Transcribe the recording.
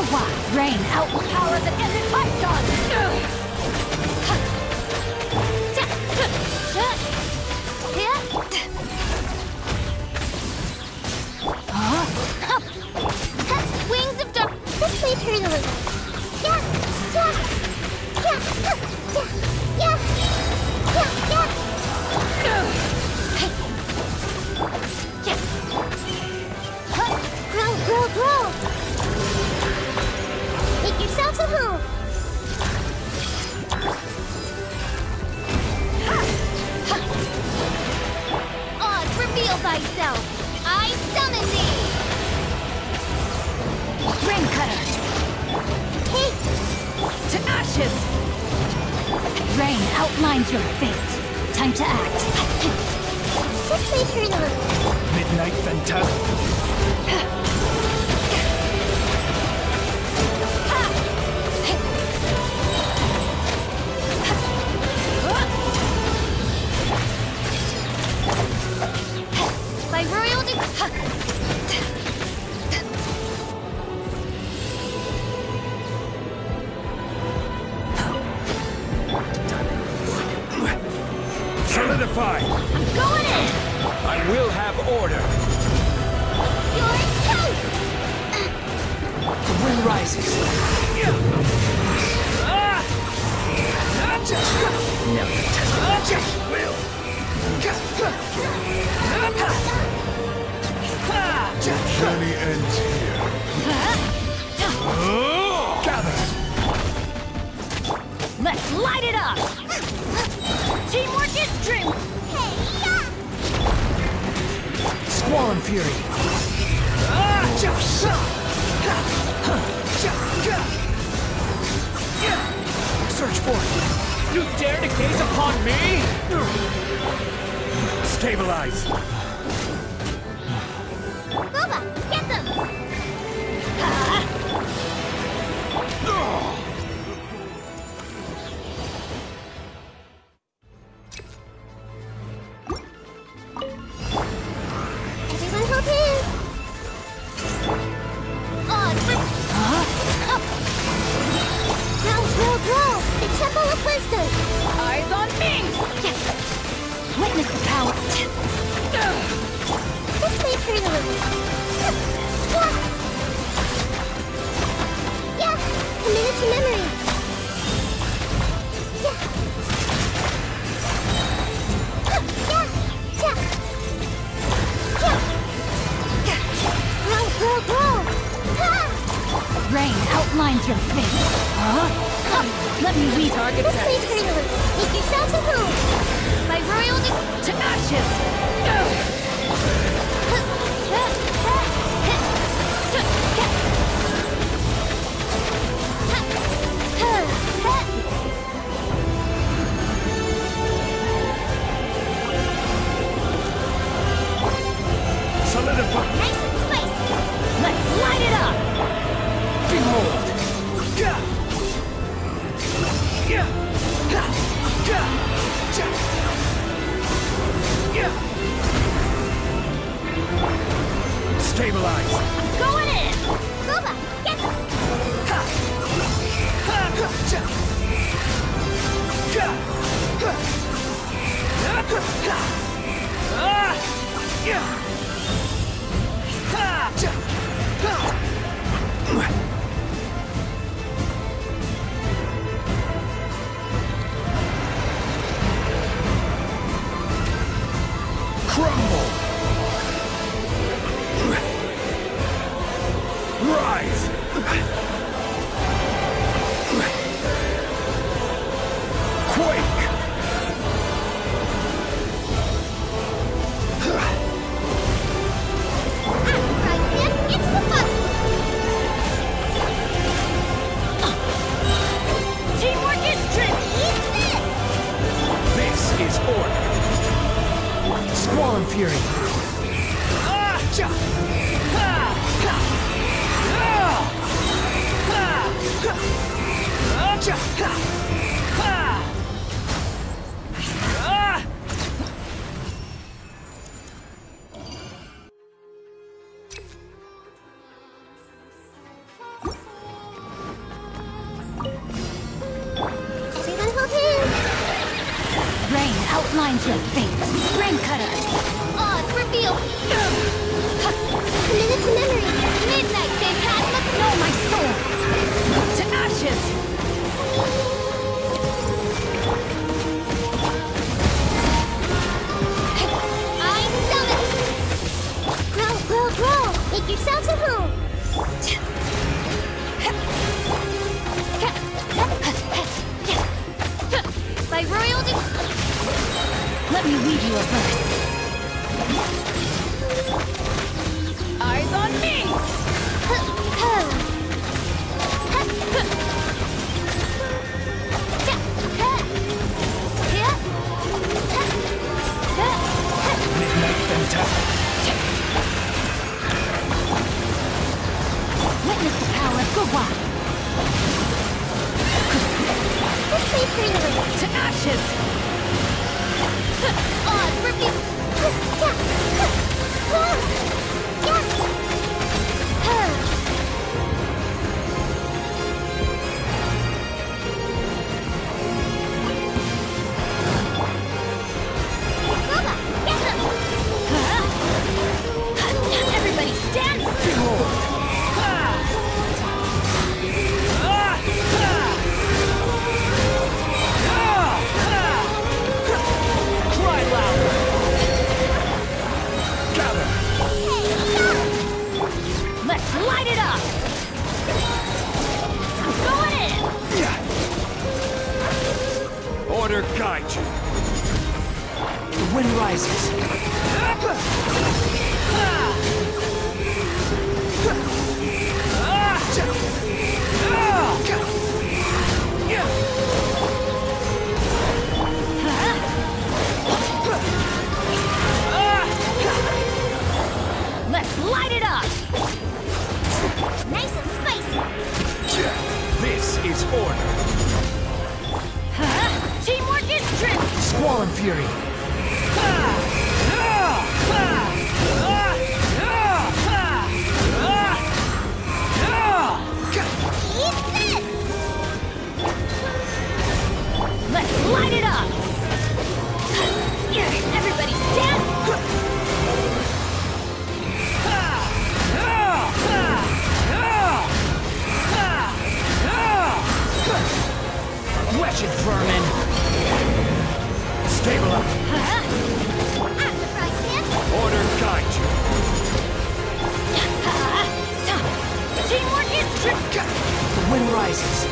Rain out power that ended Python! Reveal thyself! I summon thee! Rain Cutter! Hey, To ashes! Rain outlines your fate. Time to act. this way, Turtle. Midnight Phantasm. Solidify! I'm going in! I will have order. You're in toast. The wind rises. Ah. Now Squall Fury. Search for it. You dare to gaze upon me? Stabilize. Eyes on me! Yes! Witness the power! This way, Turtle. Yeah. Nice and spicy. Let's light it up! Behold. Stabilize. Going in! Guoba, get them. Squallum Fury. Rain outlines your fate. Time Cutter! Oz, reveal me weave you a verse. Eyes on me! Midnight wind rises. Let's light it up! Nice and spicy! This is order! Huh? Teamwork is driven! Squall and Fury! Ha! wind rises.